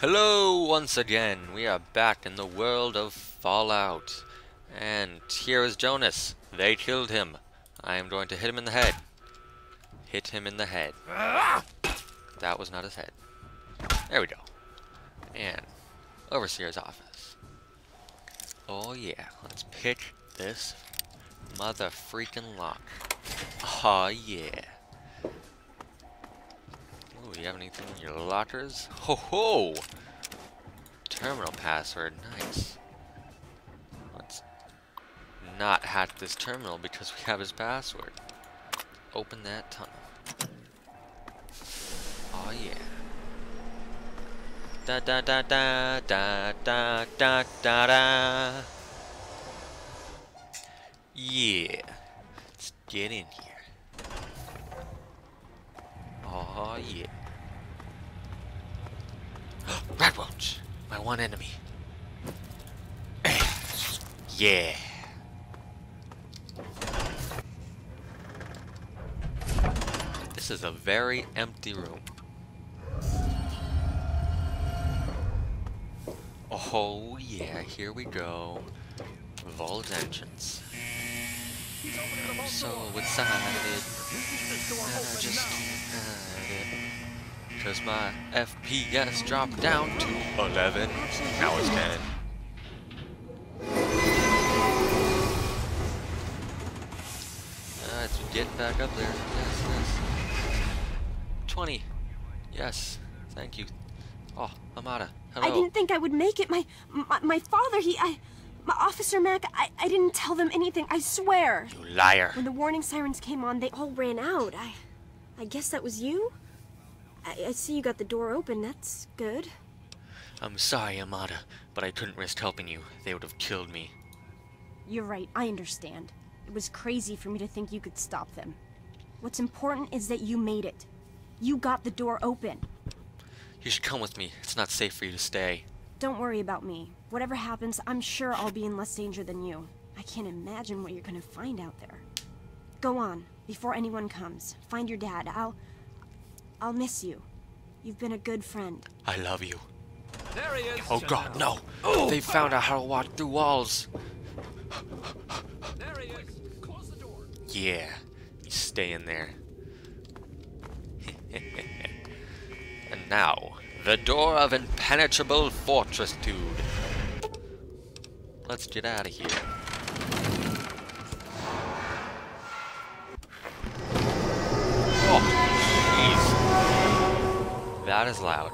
Hello once again. We are back in the world of Fallout. And here is Jonas. They killed him. I am going to hit him in the head. Hit him in the head. That was not his head. There we go. And Overseer's office. Oh yeah, let's pick this mother freaking lock. Oh yeah. Ooh, you have anything in your lockers? Ho ho! Terminal password, nice. Let's not hack this terminal because we have his password. Open that tunnel. Oh yeah. Da da da da da da da da da. Yeah. Let's get in here. Oh yeah. Radroach, my one enemy. yeah. This is a very empty room. Oh yeah, here we go. Vault entrance. I'm so excited. I just can't hide it. Cause my FPS dropped down to 11. Now it's 10. Let's get back up there. Yes, yes. 20. Yes. Thank you. Oh, Amata. Hello. I didn't think I would make it. My, my, my father, he, I, my officer Mack, I, I didn't tell them anything. I swear. You liar. When the warning sirens came on, they all ran out. I, I guess that was you. I, I see you got the door open. That's good. I'm sorry, Amata, but I couldn't risk helping you. They would have killed me. You're right. I understand. It was crazy for me to think you could stop them. What's important is that you made it. You got the door open. You should come with me. It's not safe for you to stay. Don't worry about me. Whatever happens, I'm sure I'll be in less danger than you. I can't imagine what you're gonna find out there. Go on, before anyone comes. Find your dad. I'll... I'll miss you. You've been a good friend. I love you. There he is. Oh god, no! Oh. They found out how to walk through walls. There he is. Close the door. Yeah, you stay in there. and now, the door of impenetrable fortress dude. Let's get out of here. That is loud.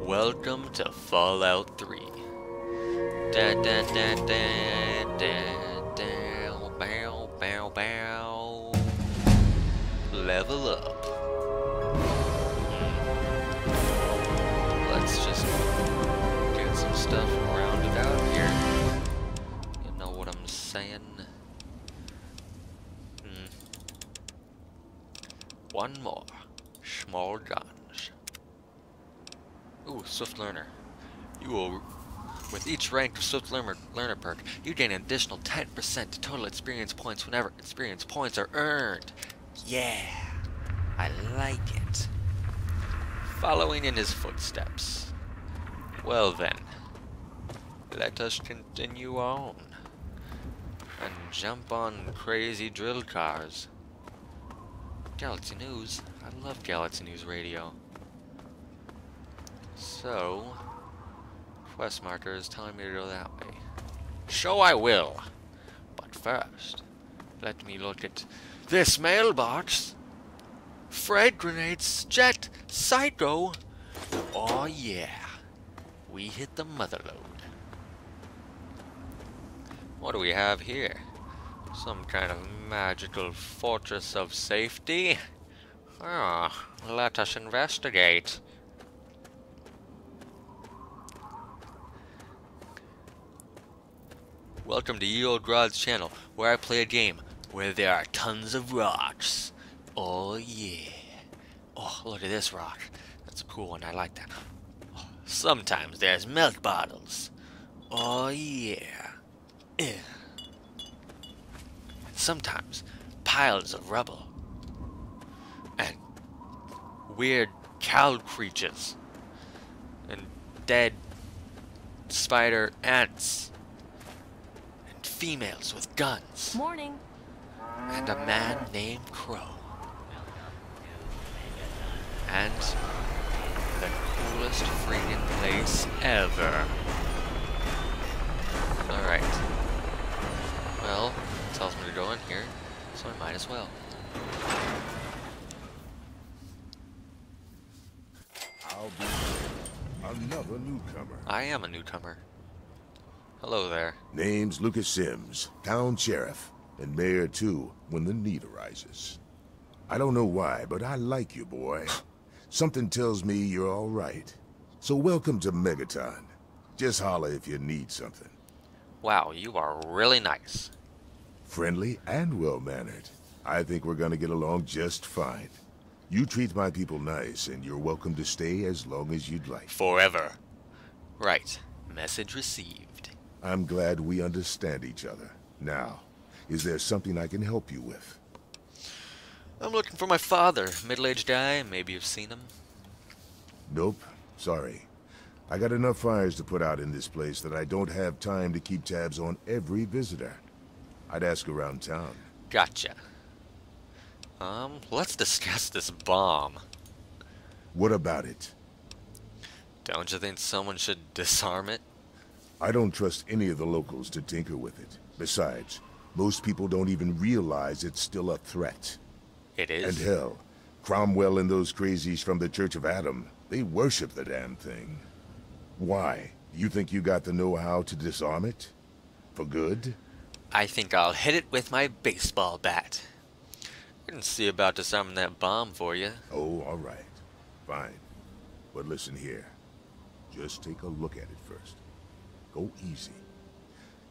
Welcome to Fallout 3. Da da da One more. Small guns. Ooh, Swift Learner. You will, with each rank of Swift Learner, learner perk, you gain an additional 10% to total experience points whenever experience points are earned. Yeah, I like it. Following in his footsteps. Well then, let us continue on. And jump on crazy drill cars. Galaxy News. I love Galaxy News Radio. So, quest marker is telling me to go that way. So I will. But first, let me look at this mailbox. Fred grenades, jet, psycho. Oh yeah, we hit the motherload. What do we have here? Some kind of magical fortress of safety? Ah, let us investigate. Welcome to Ye Old Grog's channel, where I play a game where there are tons of rocks. Oh yeah. Oh, look at this rock. That's a cool one, I like that. Sometimes there's milk bottles. Oh yeah. Sometimes piles of rubble. And weird cow creatures and dead spider ants and females with guns Morning. and a man named Crow. And the coolest freaking place ever. Alright. Well, tells me to go in here, so I might as well. I'll be another newcomer. I am a newcomer. Hello there. Name's Lucas Simms, town sheriff, and mayor too, when the need arises. I don't know why, but I like you, boy. Something tells me you're all right. So welcome to Megaton. Just holler if you need something. Wow, you are really nice. Friendly and well-mannered. I think we're gonna get along just fine. You treat my people nice, and you're welcome to stay as long as you'd like. Forever. Right. Message received. I'm glad we understand each other. Now, is there something I can help you with? I'm looking for my father. Middle-aged guy. Maybe you've seen him. Nope. Sorry. I got enough fires to put out in this place that I don't have time to keep tabs on every visitor. I'd ask around town. Gotcha. Um, let's discuss this bomb. What about it? Don't you think someone should disarm it? I don't trust any of the locals to tinker with it. Besides, most people don't even realize it's still a threat. It is? And hell, Cromwell and those crazies from the Church of Atom, they worship the damn thing. Why? You think you got the know-how to disarm it? For good? I think I'll hit it with my baseball bat. I can see about disarming that bomb for you. Oh, all right. Fine. But listen here. Just take a look at it first. Go easy.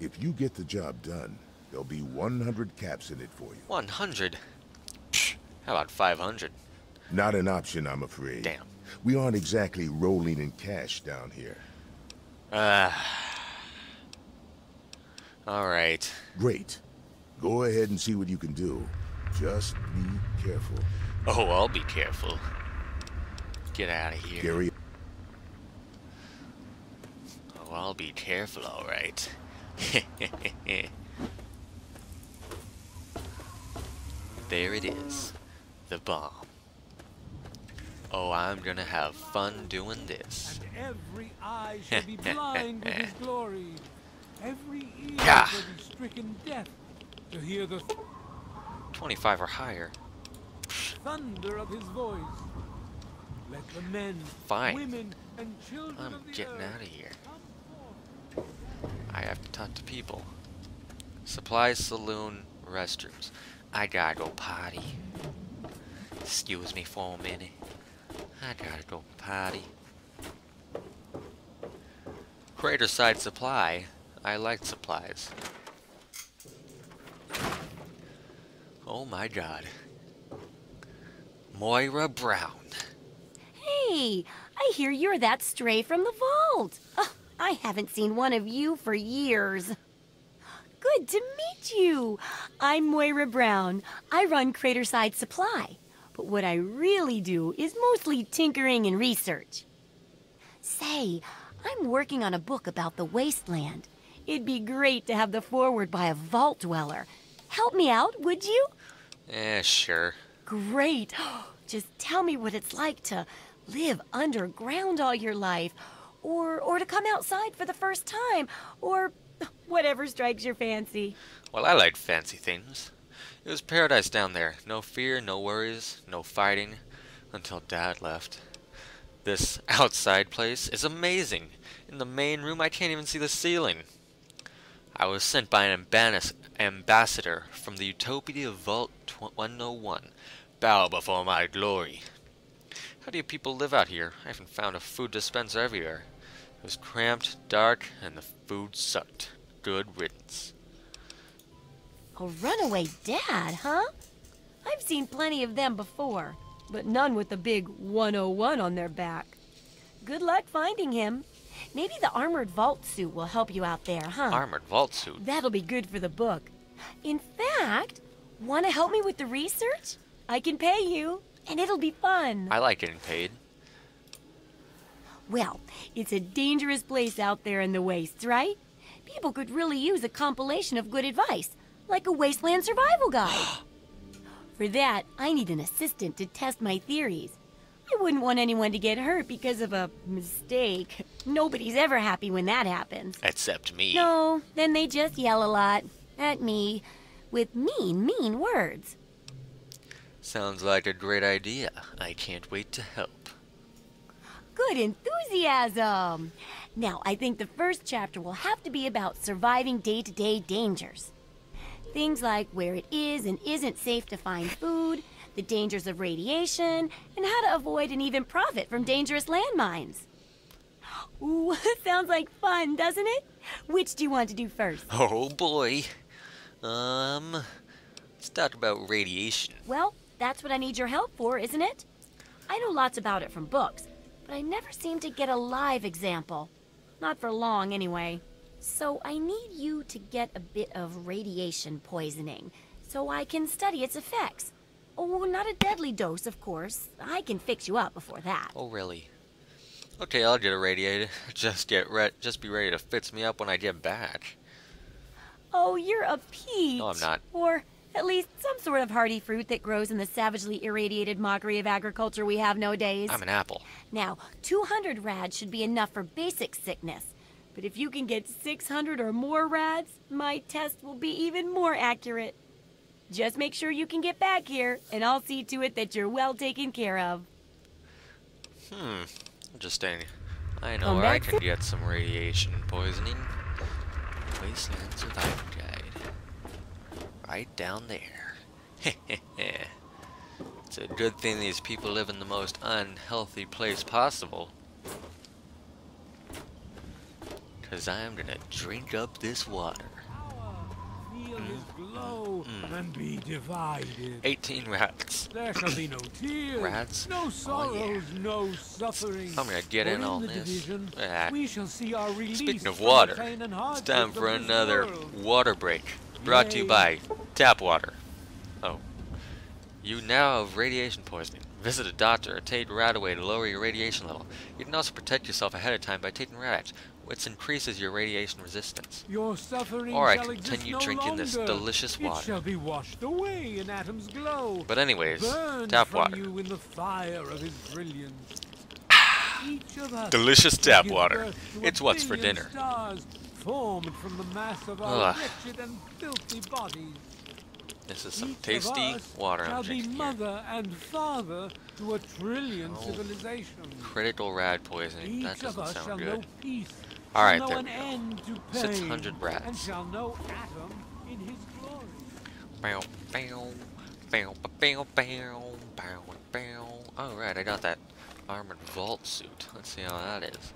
If you get the job done, there'll be 100 caps in it for you. 100. Psh, how about 500? Not an option, I'm afraid. Damn. We aren't exactly rolling in cash down here. Ah. Alright. Great. Go ahead and see what you can do. Just be careful. Oh, I'll be careful. Get out of here. Gary, Oh, I'll be careful, alright. there it is. The bomb. Oh, I'm gonna have fun doing this. And every eye shall be blind with his glory. Every ear Gah. shall be stricken deaf to hear the 25 or higher. thunder of his voice. Let the men, Fine. women, and children I'm of the getting out of here. I have to talk to people. Supply saloon restrooms. I gotta go potty. Excuse me for a minute. I gotta go potty. Craterside supply. I like supplies. Oh my god. Moira Brown. Hey, I hear you're that stray from the vault. Oh, I haven't seen one of you for years. Good to meet you. I'm Moira Brown. I run Craterside Supply. But what I really do is mostly tinkering and research. Say, I'm working on a book about the wasteland. It'd be great to have the forward by a vault dweller. Help me out, would you? Eh, sure. Great. Just tell me what it's like to live underground all your life, or or to come outside for the first time, or whatever strikes your fancy. Well, I liked fancy things. It was paradise down there. No fear, no worries, no fighting. Until Dad left. This outside place is amazing. In the main room, I can't even see the ceiling. I was sent by an ambas- ambassador from the Utopia of Vault tw- 101. Bow before my glory. How do you people live out here? I haven't found a food dispenser everywhere. It was cramped, dark, and the food sucked. Good riddance. A runaway dad, huh? I've seen plenty of them before, but none with the big 101 on their back. Good luck finding him. Maybe the armored vault suit will help you out there, huh? Armored vault suit. That'll be good for the book. In fact, want to help me with the research? I can pay you. and it'll be fun. I like getting paid. Well, it's a dangerous place out there in the wastes, right? People could really use a compilation of good advice, like a wasteland survival guide. For that, I need an assistant to test my theories. I wouldn't want anyone to get hurt because of a mistake. Nobody's ever happy when that happens. Except me. No, then they just yell a lot at me with mean, mean words. Sounds like a great idea. I can't wait to help. Good enthusiasm! Now, I think the first chapter will have to be about surviving day to day dangers. Things like where it is and isn't safe to find food, the dangers of radiation, and how to avoid and even profit from dangerous landmines. Ooh, sounds like fun, doesn't it? Which do you want to do first? Oh boy. Um, let's talk about radiation. Well, that's what I need your help for, isn't it? I know lots about it from books, but I never seem to get a live example. Not for long, anyway. So I need you to get a bit of radiation poisoning, so I can study its effects. Oh, not a deadly dose, of course. I can fix you up before that. Oh really? Okay, I'll get irradiated. Just get re just be ready to fix me up when I get back. Oh, you're a peach. No, I'm not. Or at least some sort of hardy fruit that grows in the savagely irradiated mockery of agriculture we have nowadays. I'm an apple. Now, 200 rads should be enough for basic sickness. But if you can get 600 or more rads, my test will be even more accurate. Just make sure you can get back here, and I'll see to it that you're well taken care of. Hmm. Interesting. I know Come where I can get some radiation poisoning. Wasteland Survival Guide. Right down there. it's a good thing these people live in the most unhealthy place possible. Cause I'm gonna drink up this water. Feel his glow Mm. and be divided. 18 rats. There shall be no tears, Rats? no Oh, sorrows, no suffering. I'm gonna get For in on this. division, Ah. we shall see our release Speaking of water, the pain and It's time for another world. water break. Brought to you by Tap Water. Oh. You now have radiation poisoning. Visit a doctor or take Radaway to lower your radiation level. You can also protect yourself ahead of time by taking Rad-X, which increases your radiation resistance. Your suffering Or I shall continue no drinking this longer. delicious It water. shall be washed away in Atom's glow. But anyways, burned tap water. you in the fire of his brilliance. Each of us Delicious tap water. birth to a It's what's for dinner. Formed from the mass of our Ugh. wretched and filthy bodies. This is some tasty water I'm be drinking here. and father to a trillion Oh. civilizations. Critical rad poisoning. Each That doesn't us shall sound know good. All right, there we go. end to pain, 600 rats. And shall know Atom in his glory. Bow, bow, bow, bow, bow, bow, bow. Oh, I got that armored vault suit. Let's see how that is.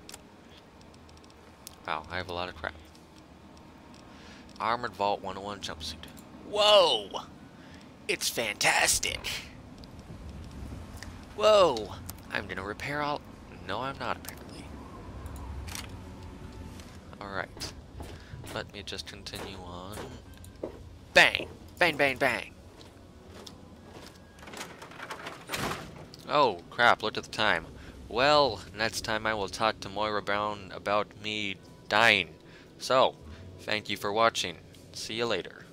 Wow, I have a lot of crap. Armored Vault 101 jumpsuit. Whoa! It's fantastic! Whoa! I'm gonna repair all... No, I'm not, apparently. Alright. Let me just continue on. Bang! Bang, bang, bang! Oh, crap, look at the time. Well, next time I will talk to Moira Brown about me dying. So, thank you for watching. See you later.